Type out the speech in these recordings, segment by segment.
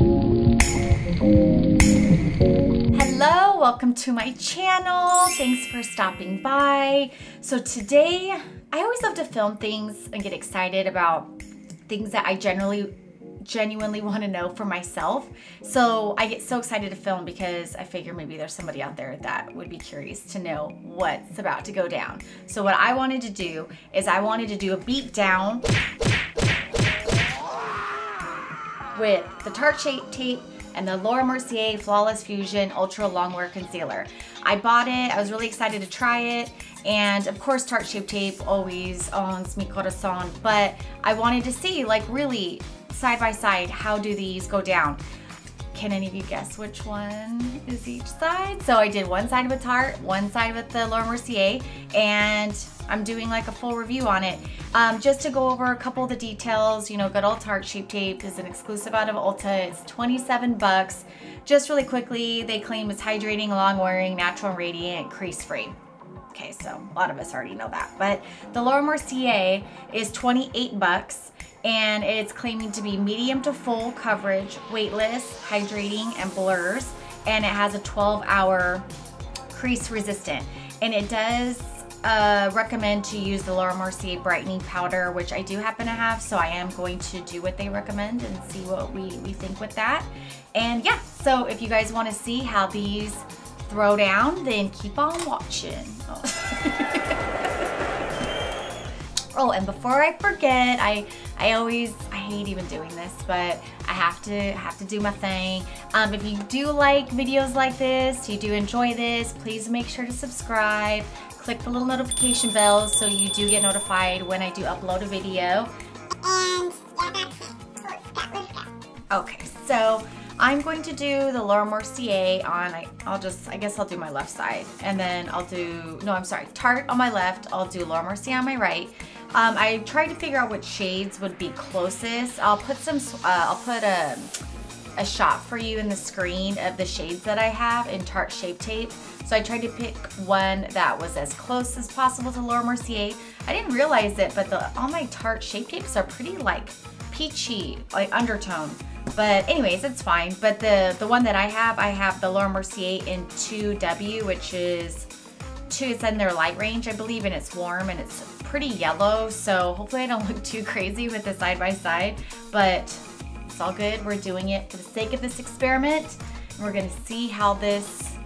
Hello, welcome to my channel. Thanks for stopping by. So today, I always love to film things and get excited about things that I generally genuinely want to know for myself. So I get so excited to film because I figure maybe there's somebody out there that would be curious to know what's about to go down. So what I wanted to do is I wanted to do a beat down with the Tarte Shape Tape and the Laura Mercier Flawless Fusion Ultra Longwear Concealer. I bought it, I was really excited to try it, and of course Tarte Shape Tape always owns Mi Corazon, but I wanted to see like really side by side, how do these go down? Can any of you guess which one is each side? So I did one side with Tarte, one side with the Laura Mercier, and I'm doing like a full review on it. Um, just to go over a couple of the details, you know, good old Tarte Shape Tape is an exclusive out of Ulta. It's 27 bucks. Just really quickly, they claim it's hydrating, long wearing, natural radiant, crease free. Okay, so a lot of us already know that. But the Laura Mercier is 28 bucks and it's claiming to be medium to full coverage, weightless, hydrating, and blurs. And it has a 12 hour crease resistant. And it does uh, recommend to use the Laura Mercier brightening powder, which I do happen to have. So I am going to do what they recommend and see what we, we think with that. And yeah, so if you guys want to see how these throw down, then keep on watching. Oh, and before I forget, I I always I hate even doing this, but I have to have to do my thing. Um, if you do like videos like this, you do enjoy this, please make sure to subscribe. Click the little notification bell so you do get notified when I do upload a video. And Okay, so I'm going to do the Laura Mercier on, I, will just, I guess I'll do my left side. And then I'll do, no, I'm sorry, Tarte on my left. I'll do Laura Mercier on my right. Um, I tried to figure out what shades would be closest. I'll put some, uh, I'll put a, a shot for you in the screen of the shades that I have in Tarte Shape Tape. So I tried to pick one that was as close as possible to Laura Mercier. I didn't realize it, but the, all my Tarte Shape Tapes are pretty like peachy, like undertone. But anyways, it's fine. But the, the one that I have, I have the Laura Mercier in 2W, which is two, it's in their light range, I believe, and it's warm and it's pretty yellow, so hopefully I don't look too crazy with the side-by-side, -side, but it's all good. We're doing it for the sake of this experiment. And we're gonna see how this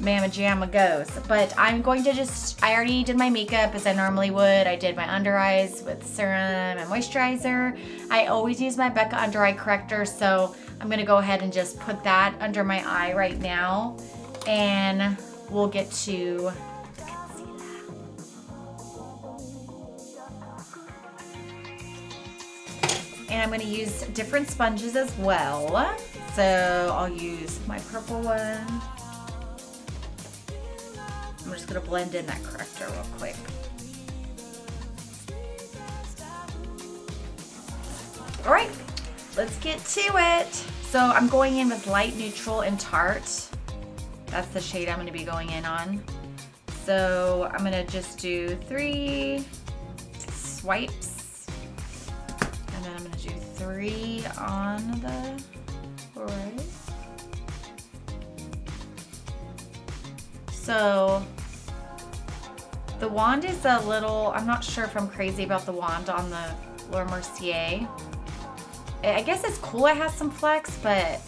Mama Jamma goes. But I'm going to just, I already did my makeup as I normally would. I did my under eyes with serum and moisturizer. I always use my Becca under eye corrector, so I'm gonna go ahead and just put that under my eye right now. And we'll get to And I'm gonna use different sponges as well. So I'll use my purple one. Gonna blend in that corrector real quick. All right, let's get to it. So I'm going in with light neutral and Tarte. That's the shade I'm gonna be going in on. So I'm gonna just do three swipes And then I'm gonna do three on the right. So the wand is a little, I'm not sure if I'm crazy about the wand on the Laura Mercier. I guess it's cool it has some flex, but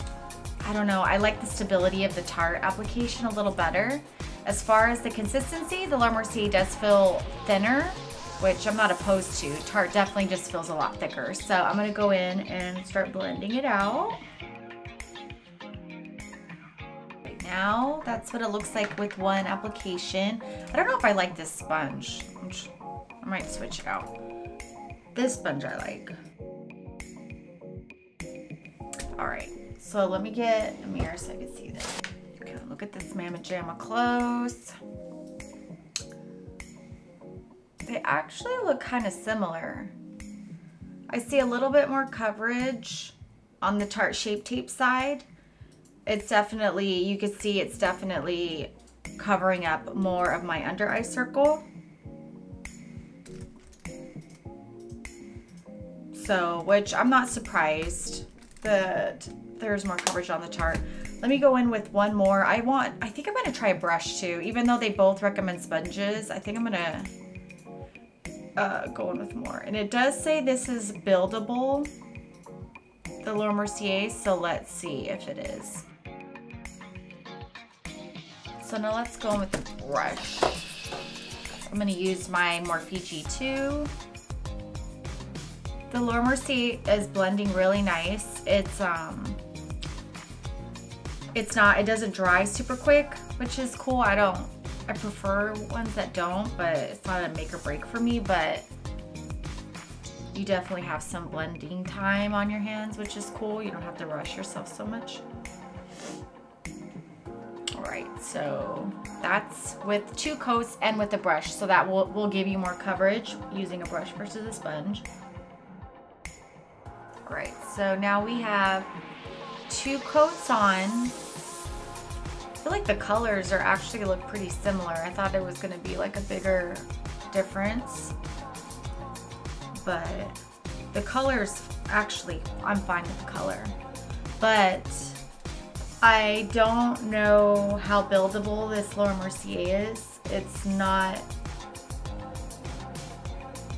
I don't know. I like the stability of the Tarte application a little better. As far as the consistency, the Laura Mercier does feel thinner, which I'm not opposed to. Tarte definitely just feels a lot thicker. So I'm gonna go in and start blending it out. Now, that's what it looks like with one application. I don't know if I like this sponge. I might switch it out. This sponge I like. All right, so let me get a mirror so I can see this. Okay, look at this Mama Jamma close they actually look kind of similar. I see a little bit more coverage on the Tarte Shape Tape side. It's definitely, you can see it's definitely covering up more of my under eye circle. So, which I'm not surprised. that there's more coverage on the Tarte. Let me go in with one more. I want, I think I'm gonna try a brush too. Even though they both recommend sponges, I think I'm gonna uh, go in with more. And it does say this is buildable, the Laura Mercier, so let's see if it is. So now let's go in with the brush. I'm gonna use my Morphe G2. The Laura Mercier is blending really nice. It's um, it's not, it doesn't dry super quick, which is cool. I don't, I prefer ones that don't, but it's not a make or break for me, but you definitely have some blending time on your hands, which is cool. You don't have to rush yourself so much. So that's with two coats and with a brush. So that will, will give you more coverage using a brush versus a sponge. All right, so now we have two coats on. I feel like the colors are actually look pretty similar. I thought it was gonna be like a bigger difference, but the colors actually, I'm fine with the color. But I don't know how buildable this Laura Mercier is. It's not,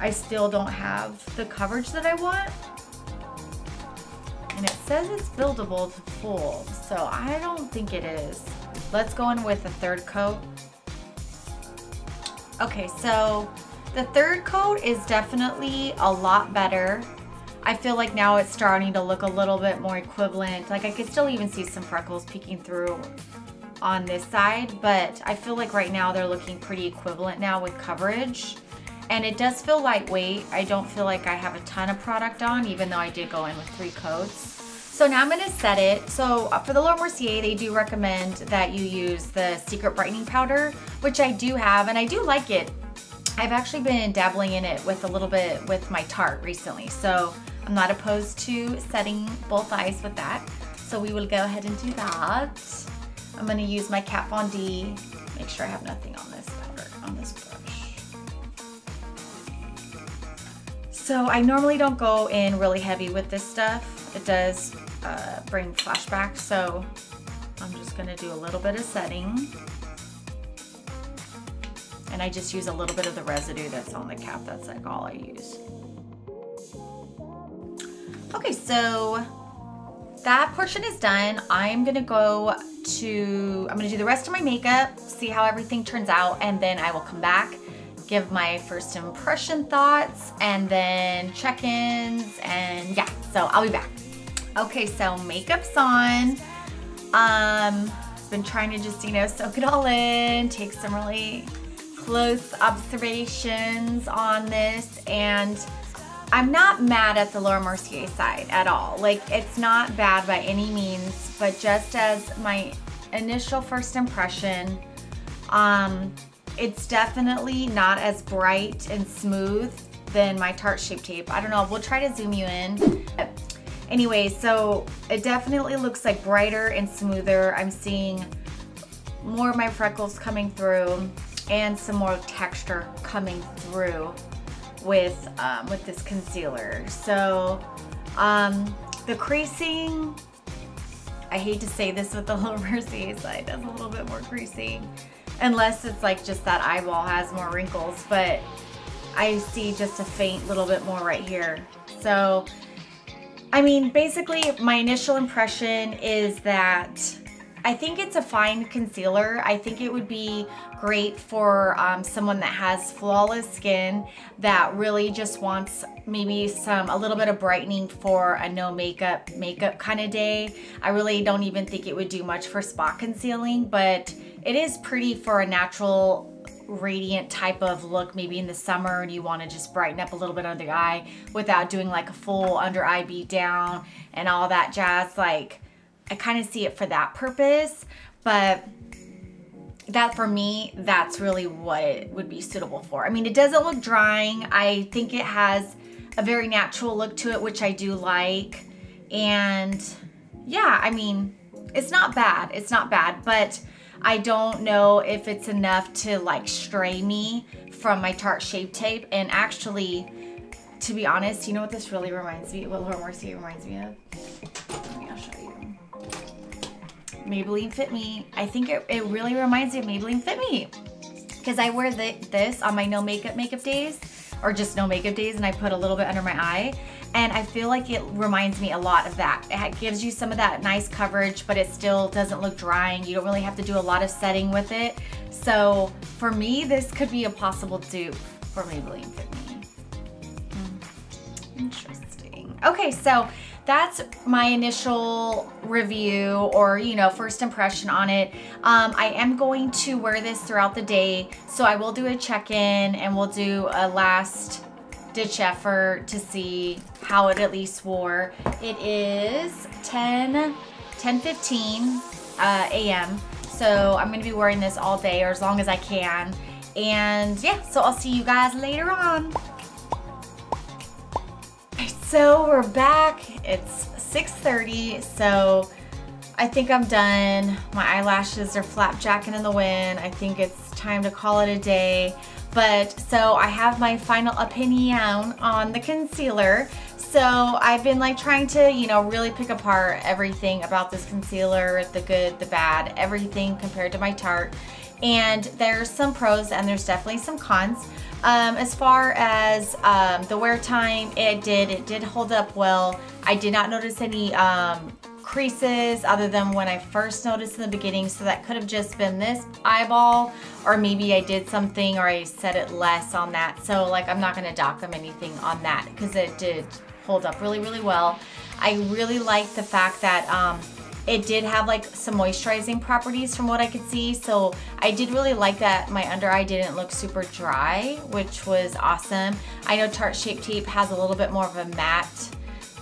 I still don't have the coverage that I want and it says it's buildable to full, so I don't think it is. Let's go in with a third coat. Okay, so the third coat is definitely a lot better. I feel like now it's starting to look a little bit more equivalent. Like I could still even see some freckles peeking through on this side, but I feel like right now they're looking pretty equivalent now with coverage. And it does feel lightweight. I don't feel like I have a ton of product on, even though I did go in with three coats. So now I'm gonna set it. So uh, for the Laura Mercier, they do recommend that you use the Secret Brightening Powder, which I do have, and I do like it. I've actually been dabbling in it with a little bit with my Tarte recently. So I'm not opposed to setting both eyes with that. So we will go ahead and do that. I'm gonna use my Kat Von D. Make sure I have nothing on this powder, on this brush. So I normally don't go in really heavy with this stuff. It does uh, bring flashbacks, so I'm just gonna do a little bit of setting. And I just use a little bit of the residue that's on the cap. That's like all I use. Okay, so that portion is done. I'm gonna go to, I'm gonna do the rest of my makeup, see how everything turns out, and then I will come back, give my first impression thoughts, and then check-ins, and yeah, so I'll be back. Okay, so makeup's on. Um, been trying to just, you know, soak it all in, take some really close observations on this, and I'm not mad at the Laura Mercier side at all. Like, it's not bad by any means, but just as my initial first impression, um, it's definitely not as bright and smooth than my Tarte Shape Tape. I don't know, we'll try to zoom you in. Anyway, so it definitely looks like brighter and smoother. I'm seeing more of my freckles coming through and some more texture coming through with um, with this concealer. So um, the creasing, I hate to say this with the Laura Mercier side, does a little bit more creasing. Unless it's like just that eyeball has more wrinkles, but I see just a faint little bit more right here. So I mean, basically, my initial impression is that I think it's a fine concealer. I think it would be great for um, someone that has flawless skin that really just wants maybe some a little bit of brightening for a no makeup makeup kind of day. I really don't even think it would do much for spot concealing, but it is pretty for a natural radiant type of look maybe in the summer and you want to just brighten up a little bit under the eye without doing like a full under eye beat down and all that jazz like I kind of see it for that purpose but that for me that's really what it would be suitable for I mean it doesn't look drying I think it has a very natural look to it which I do like and yeah I mean it's not bad it's not bad but I don't know if it's enough to like stray me from my Tarte Shape Tape. And actually, to be honest, you know what this really reminds me, what Laura Mercier reminds me of? Maybelline Fit Me. I think it, it really reminds me of Maybelline Fit Me because I wear the, this on my no makeup makeup days or just no makeup days and I put a little bit under my eye and I feel like it reminds me a lot of that. It gives you some of that nice coverage but it still doesn't look drying. You don't really have to do a lot of setting with it. So for me this could be a possible dupe for Maybelline Fit Me. Hmm. Interesting. Okay so that's my initial review or, you know, first impression on it. Um, I am going to wear this throughout the day. So I will do a check-in and we'll do a last ditch effort to see how it at least wore. It is 10, 10 15 uh, a.m. So I'm going to be wearing this all day or as long as I can. And yeah, so I'll see you guys later on. So we're back. It's 6.30, so I think I'm done. My eyelashes are flapjacking in the wind. I think it's time to call it a day. But so I have my final opinion on the concealer. So I've been like trying to, you know, really pick apart everything about this concealer, the good, the bad, everything compared to my Tarte. And there's some pros and there's definitely some cons. Um, as far as um, the wear time, it did, it did hold up well. I did not notice any um, creases other than when I first noticed in the beginning. So that could have just been this eyeball or maybe I did something or I set it less on that. So like I'm not going to dock them anything on that because it did hold up really, really well. I really like the fact that um, it did have like some moisturizing properties from what I could see. So I did really like that my under eye didn't look super dry, which was awesome. I know Tarte Shape Tape has a little bit more of a matte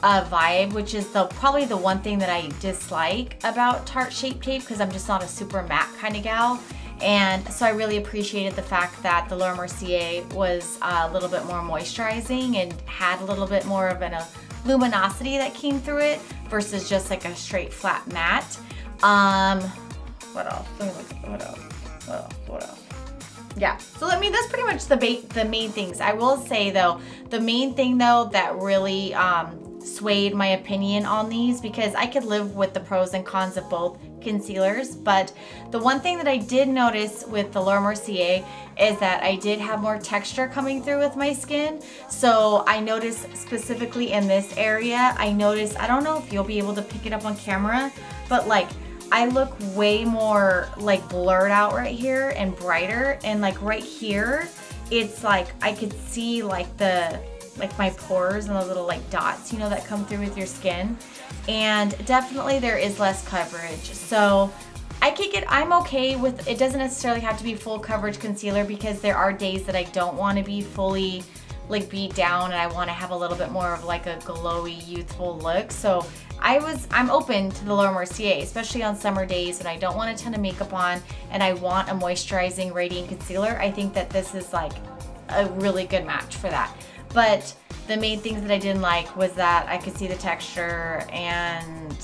uh, vibe, which is the probably the one thing that I dislike about Tarte Shape Tape because I'm just not a super matte kind of gal. And so I really appreciated the fact that the Laura Mercier was uh, a little bit more moisturizing and had a little bit more of an, a luminosity that came through it versus just like a straight flat matte. Um, what else? Let me look. What else? What else? What else? Yeah, so I mean, that's pretty much the, the main things. I will say though, the main thing though that really um, swayed my opinion on these because I could live with the pros and cons of both concealers, but the one thing that I did notice with the Laura Mercier is that I did have more texture coming through with my skin. So I noticed specifically in this area, I noticed, I don't know if you'll be able to pick it up on camera, but like I look way more like blurred out right here and brighter and like right here, it's like I could see like the like my pores and the little like dots, you know, that come through with your skin. And definitely there is less coverage. So I could get, I'm okay with, it doesn't necessarily have to be full coverage concealer because there are days that I don't want to be fully like beat down and I want to have a little bit more of like a glowy youthful look. So I was, I'm open to the Laura Mercier, especially on summer days and I don't want a ton of makeup on and I want a moisturizing radiant concealer. I think that this is like a really good match for that. But the main things that I didn't like was that I could see the texture and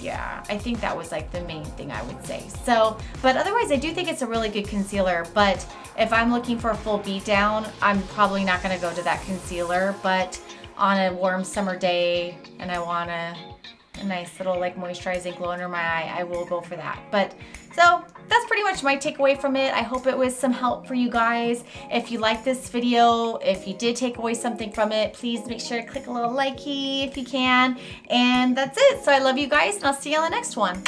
yeah, I think that was like the main thing I would say. So, but otherwise I do think it's a really good concealer, but if I'm looking for a full beat down, I'm probably not gonna go to that concealer, but on a warm summer day and I want a, a nice little like moisturizing glow under my eye, I will go for that. But so that's pretty much my takeaway from it. I hope it was some help for you guys. If you like this video, if you did take away something from it, please make sure to click a little like key if you can. And that's it. So I love you guys and I'll see you on the next one.